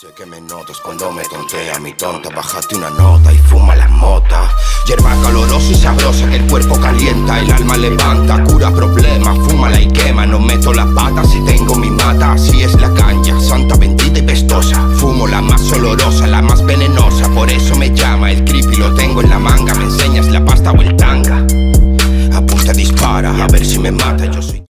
Sé que me notas cuando me tontea mi tonta. Bájate una nota y fuma la mota. Hierba calorosa y sabrosa que el cuerpo calienta El alma levanta, cura problemas Fúmala y quema, no meto la pata Si tengo mi mata, así es la caña Santa bendita y pestosa. Fumo la más olorosa, la más venenosa Por eso me llama el creepy, lo tengo en la manga. Me enseñas la pasta o el tanga. Apunta, dispara, a ver si me mata Yo soy